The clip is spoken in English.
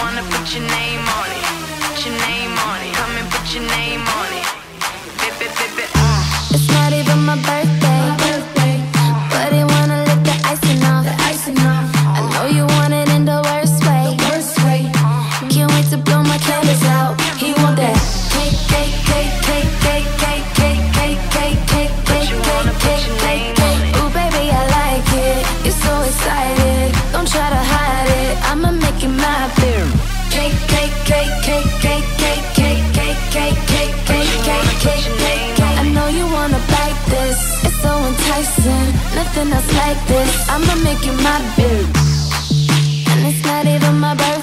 wanna put your name on it. Put your name on it. Come and put your name I know you wanna bite this. It's so enticing. Nothing else like this. I'ma make you my bitch, and it's not even my birthday.